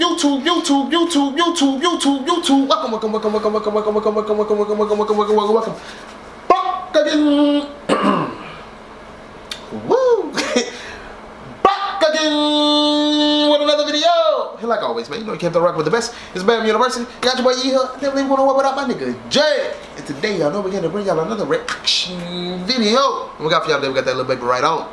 YouTube, YouTube, YouTube, YouTube, YouTube, YouTube. Welcome, welcome, welcome, welcome, welcome, welcome, welcome, welcome, welcome, welcome, welcome, welcome, welcome, welcome. Back again. Woo! Back again with another video. Here, like always, man. You know you the rock with the best. It's Bam University. Got your boy E here. Never even wanna work without my nigga Jay. And today, y'all know we're gonna bring y'all another reaction video. And we got for y'all today. We got that Lil Baby right on.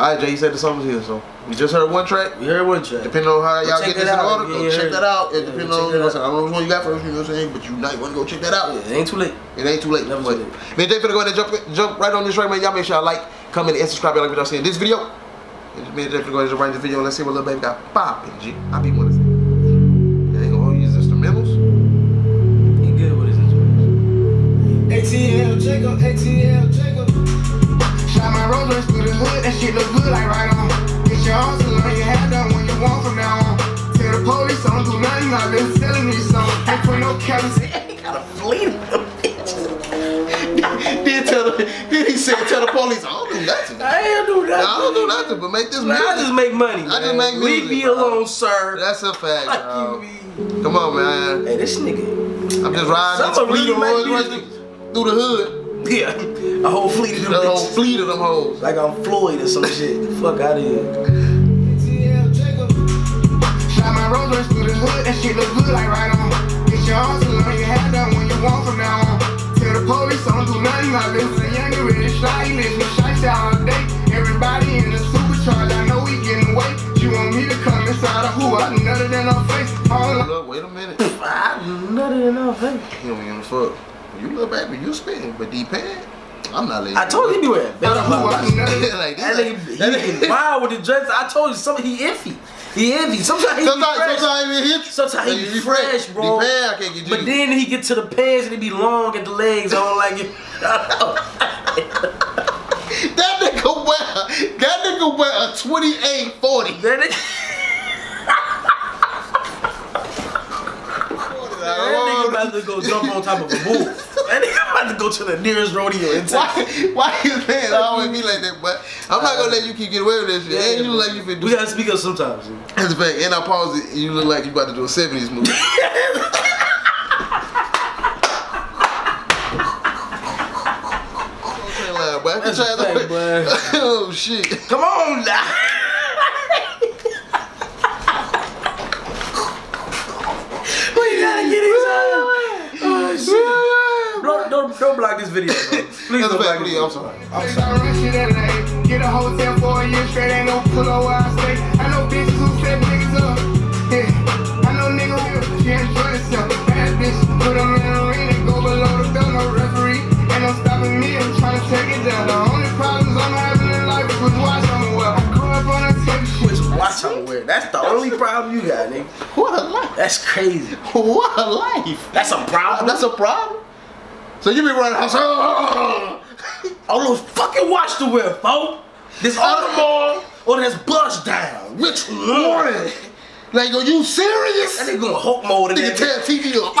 All right, Jay. You said the song was here, so we just heard one track. We heard one track. Depending on how y'all Check get this that in out. order, Yeah, go check yeah. that out. It Yeah, depends check on, you that know what I'm out. saying. I don't know which one you got first, you know what I'm saying, but you might want to go check that out. Yeah, it ain't too late. It ain't too late. Never but, too late. Man, Jay finna go ahead and jump, jump right on this right, man. Y'all make sure y'all like, comment, and subscribe. Y'all like what y'all see in this video. And Me and Jay finna go ahead and jump right in this video. Let's see what Lil Baby got popping, G. I be wanna put no caps in. He got a fleet of then tell the, then he said, tell the police, I don't do nothing. I ain't do that. I don't do nothing but make this Man, music. I just make money. I just man. make Leave music, me bro. alone, sir. That's a fact, Fuck bro. you, mean. Come on, man. Hey, this nigga. I'm just riding this fleet of make Rolls music. Royces through the hood. Yeah, a whole fleet of them The whole fleet of them hoes. Like I'm Floyd or some shit. Fuck out of here. Shot my rollers through the hood, that shit look good like right on. Get your hustle on your hat done when you want from now on. Tell the police don't do nothing, I've been so young and ready to shy. Listen, all day. Everybody in the supercharge, I know we getting weight. You want me to come inside of who? I nutted in her face. Hold up, wait a minute. I nutted in her face. You don't give a fuck. You look back when you spitting, but D-Pad, I'm not letting I told you he be wearing Who I belly nutted like That nigga, that he nigga- get wild with the dress. I told you, something. he iffy. He iffy. Sometimes he Sometimes, be fresh. sometimes it hit. Sometimes he be fresh, bro. D-Pad, I can't get you. But then he get to the pants and he be long at the legs. I don't like it. that nigga wear, that nigga wear a 28 40. that nigga, that nigga about to go jump on top of a bull. That nigga about to go to the nearest rodeo in Why, Texas. why his pants always be like that? But I'm not gonna let you keep getting away with this shit. and you look like you finna do We gotta speak up sometimes. That's fact. And I pause it. You look like you about to do a 70s movie. I can That's try fact, to- oh shit. Come on now. we gotta get his Oh shit. Don't, block this video, bro. Please don't block this I'm video. sorry. I run shit at night. Get a hotel for a year straight, ain't no pull up where I stay. I know bitches who set niggas up. Yeah, I know niggas here, she enjoy herself. Bad bitch, put them in the ring and go below the belt, no referee. Ain't no stopping me, I'm trying to take it down. The only problems I'm having in life is with watch I'm well. I grew up on a. Which watch I'm wearing. That's the only problem you got, nigga. What a life. That's crazy. What a life. That's a problem. That's a problem. So you be running house. Oh, oh, oh, oh. all those fucking watch the wear, folks. This Audemars or this bust down. Which one? like, are you serious? That nigga going Hulk mode in Nigga that. tell TV up.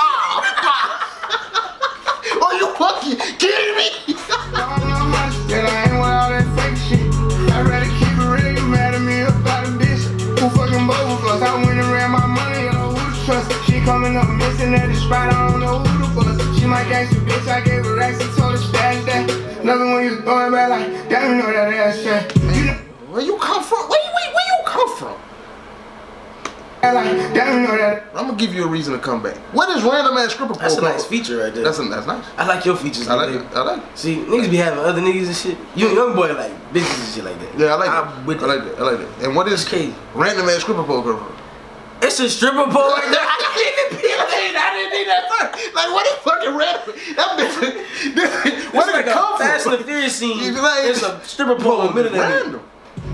Back like, damn, you know that ass shit. You Where you come from? Where, where, where you come from? like, damn, you know that. I'm gonna give you a reason to come back. What is random ass stripper pole That's a nice feature right there. That's a, that's nice. I like your features. I like it. I like it. See, niggas be having other niggas and shit. You young boy like bitches and shit like that. Yeah, I like I'm it. with I like that. I like that. And what is It's random ass stripper pole come from? It's a stripper pole right there. I didn't even think I didn't need that first. Like what is fucking random? That bitch. Where It's did like it come a Fast and the Furious scene. You like- It's a stripper pole in the middle. Random.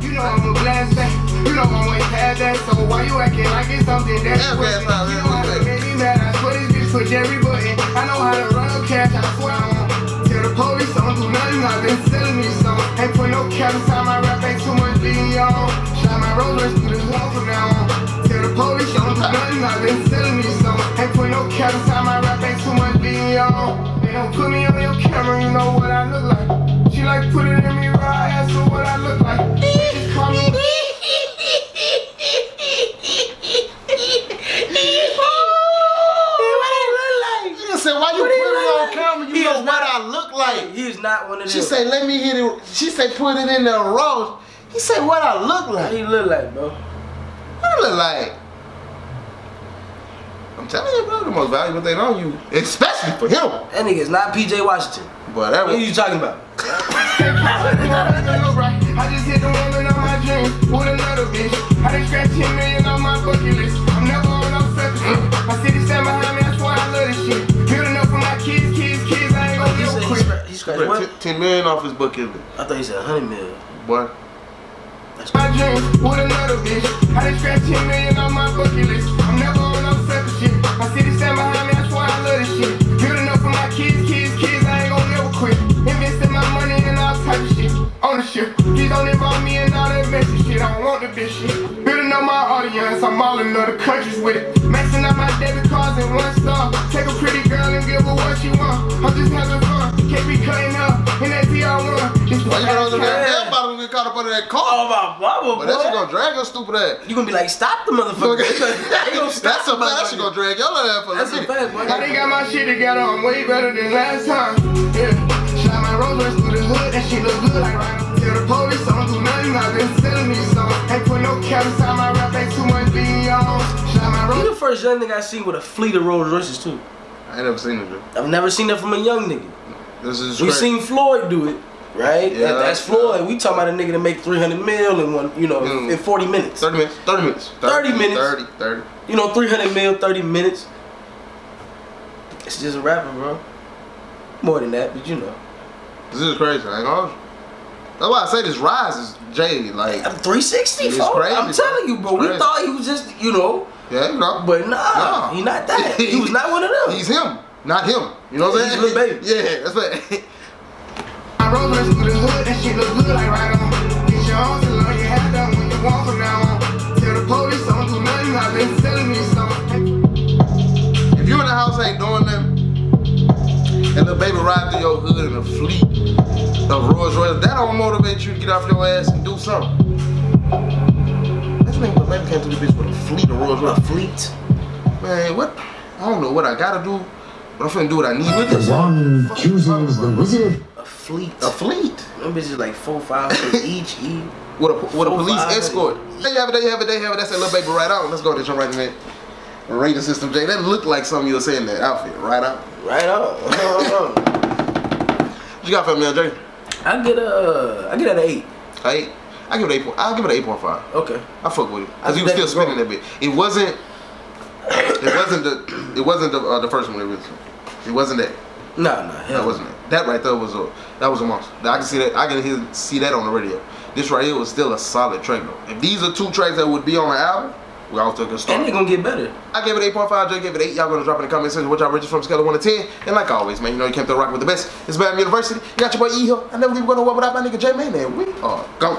You know I'm a blast that. You know I'm way past that. So why you acting like it's something that's Yeah, worth it? You yeah, know how to yeah. make me mad. I swear this bitch push every button. I know how to run up cash. I swear I won't. Tell the police I don't do nothing. I've been selling these songs. Ain't put no cap inside my rap. Ain't too much being on. Shot my rollers through this wall from now on. Tell the police I don't do nothing. I've been selling these songs. Every time I rap, ain't too much. They don't put me on your camera, you know what I look like. She like put it in me raw what I look like. Said, why you put it on camera? You know what I look like. Not one of them. She said, let me hit it. She said, put it in the roast. He said, what I look like. What he look like, bro? What I look like? I'm telling you, bro, the most valuable thing on you, especially for him. That nigga is not PJ Washington. But that What are you talking about? I just hit the woman on my dreams with another bitch. I just scratched 10 million on my bucket list. I'm never on no selfish shit. My city stand behind me, that's why I love this shit. Building up for my kids, kids, kids, I ain't gonna He give said a he scratched, he scratched what? 10 million off his bucket list. I thought he said 100 mil. Boy, My dreams with another bitch. I just scratched 10 million on my bucket list. I'm never on no selfish shit. My city stand behind me, that's why I love this shit. Building up for my kids, kids, kids, I ain't gonna never quit. Investing my money in all type of shit. Ownership. Please don't involve me in all that messy shit. I don't want the bitch shit. Building up my audience, I'm all in other countries with it. Maxing out my debit give her what she want. I'm just having fun. Can't be cutting up in that VR1. This why you got on the Yeah. damn bottle and get caught up under that car? Oh my mama, But that shit gonna drag your stupid ass. You gonna be like, stop the motherfucker. They gonna stop That's a the fact. That shit gonna drag your ass for a That's a minute. fact, boy. Now they got my shit together, I'm way better than last time. Yeah. Shot my Rolls Royce through the hood, that shit look good like right Tell the police I don't do nothing, I've been selling these songs. Ain't put no cap inside my rap, ain't too much being on. Shot my You the first young nigga I seen with a fleet of Rolls Royces too. I never seen it. I've never seen that from a young nigga. This is We seen Floyd do it, right? Yeah. That- that's Floyd. We talking about a nigga to make 300 mil in one, you know, Mm. in 40 minutes. 30 minutes. 30 minutes. 30 minutes. 30, 30. You know, 300 mil, 30 minutes. It's just a rapper, bro. More than that, but you know. This is crazy. I ain't gonna. That's why I say this rise is Jay. Like, 360, It's folks. crazy, I'm telling you, bro. We thought he was just, you know, yeah, you know. but nah, Nah. he not that. he was not one of them. He's him, not him. You know what I'm He's saying? Baby. Yeah, that's what. My Rolls Royce through the hood, that shit look good like right on. Get your own to love, you have done when you want from now on. Tell the police I don't do nothing, I've been selling these songs. if you in the house ain't doing nothing, and the baby ride through your hood in a fleet of Rolls Royce, that don't motivate you to get off your ass and do something. This nigga Lil Baby came to the bitch with a fleet of Rolls A Royce. fleet. Man, what? I don't know what I gotta do, but I'm finna do what I need with The this. one chooses the wizard. A fleet. A fleet. Them bitches like four, five for each. E. With a, with a Four, police five, escort. There you have it, there you have it, there you have it. That's that Lil Baby right out. Let's go to jump right in there. Rating system, Jay. That looked like something you'll say in that outfit. Right out. Right on. What you got for me, Jay? I get a, uh, I get at an eight. Eight. I give it eight. point- I'll give it an eight point five. Okay. I fuck with it because he was still spinning that bit. It wasn't. It wasn't the. It wasn't the uh, the first one. It was. It wasn't that. Nah, nah. Hell That wasn't it. That right there was a. That was a monster. I can see that. I can hear, see that on the radio. This right here was still a solid track though. If these are two tracks that would be on the album, we all took a start. And start. they gonna get better. I gave it 8.5, Jay gave it 8. Y'all gonna drop in the comment section what y'all rated from scale of 1 to 10. And like always, man, you know you came through rock with the best. It's Bam University. You got your boy E here. I never leave going nowhere without my nigga J Man. And we are gone.